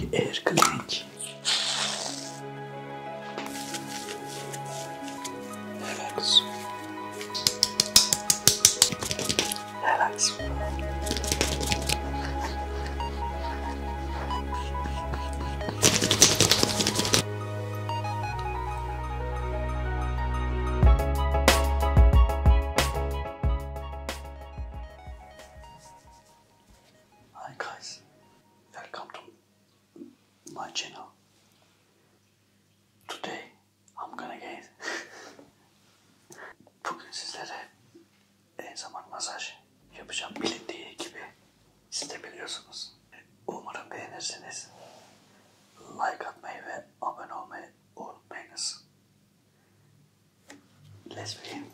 mulher crente. Biliyorsunuz. Umarım beğenirsiniz. Like atmayı ve abone olmayı unutmayınız. Let's begin.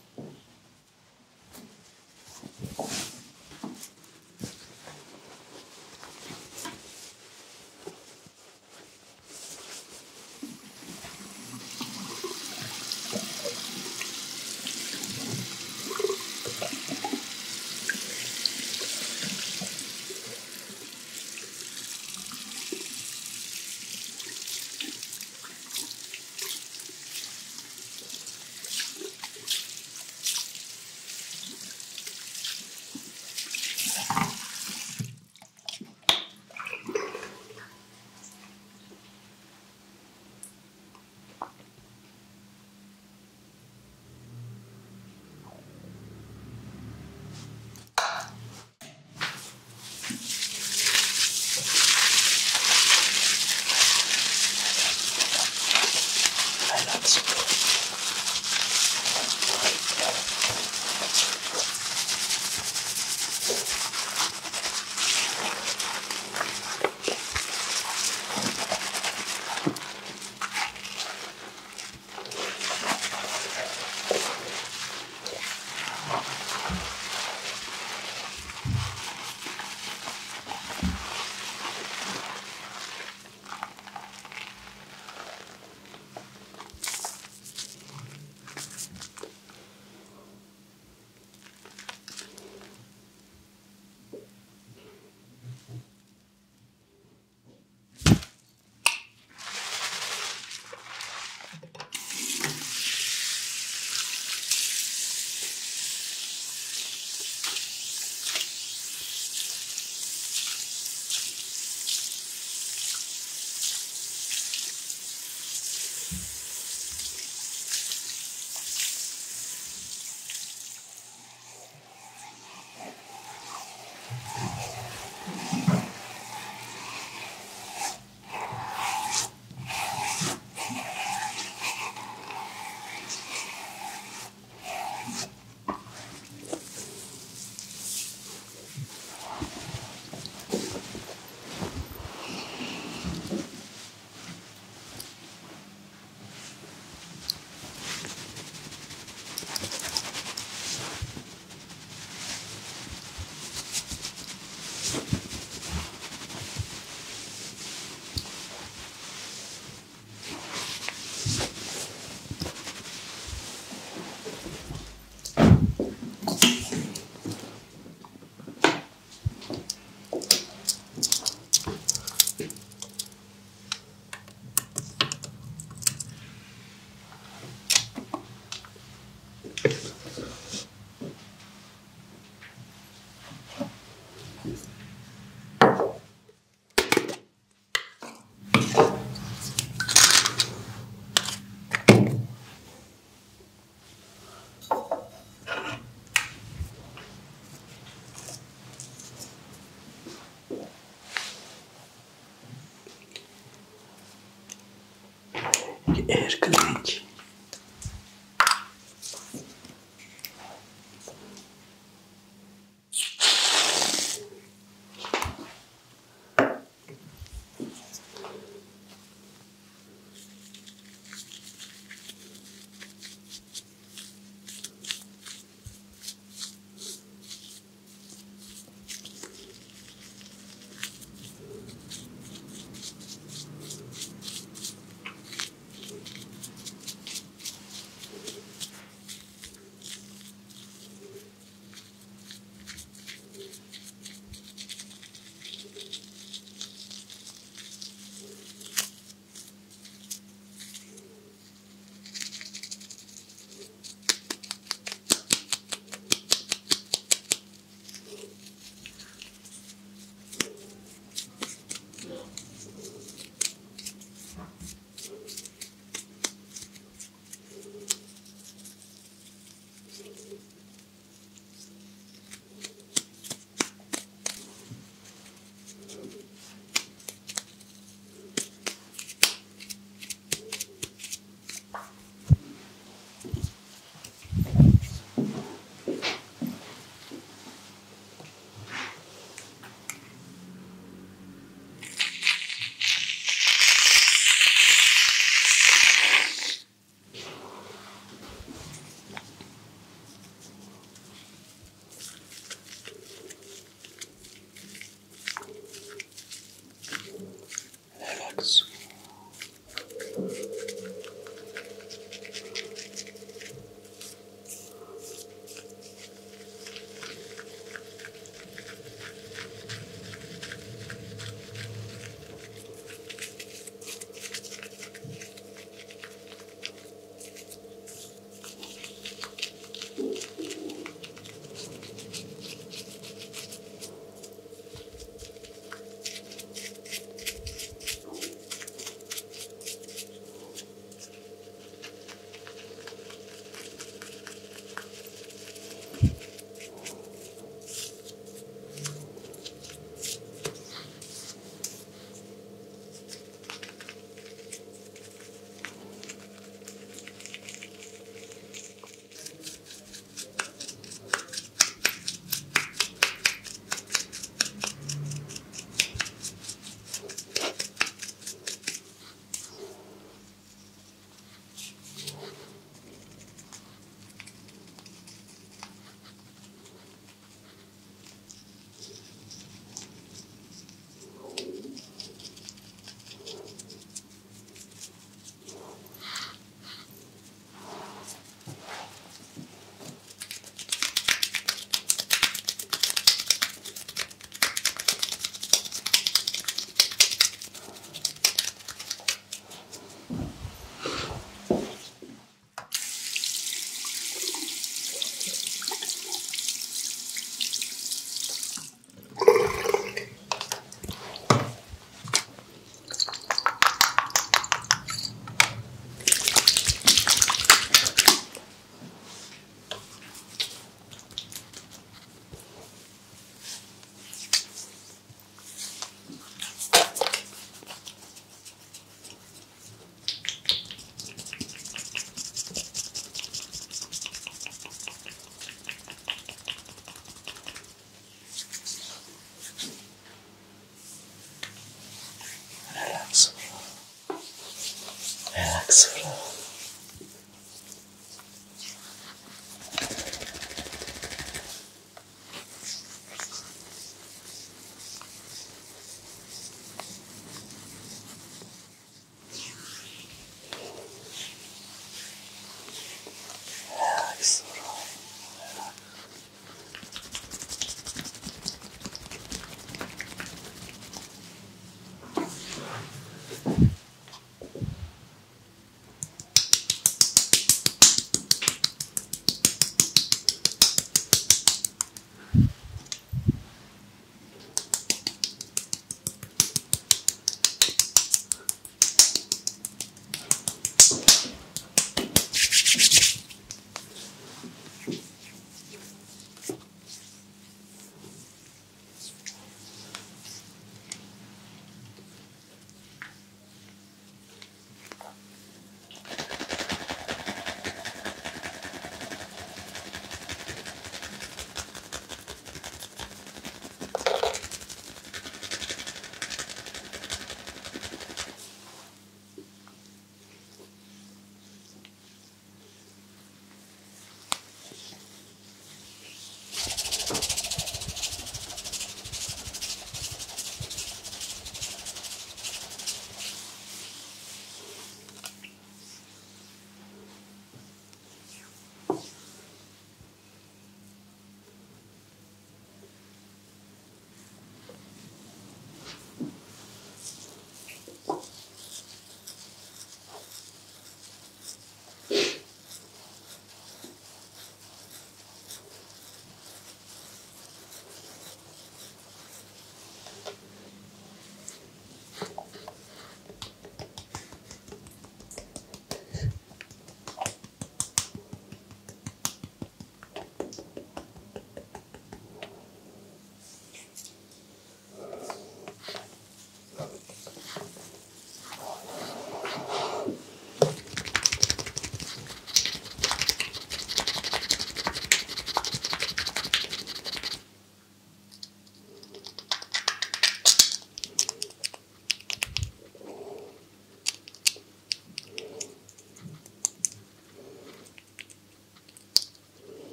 és klincs.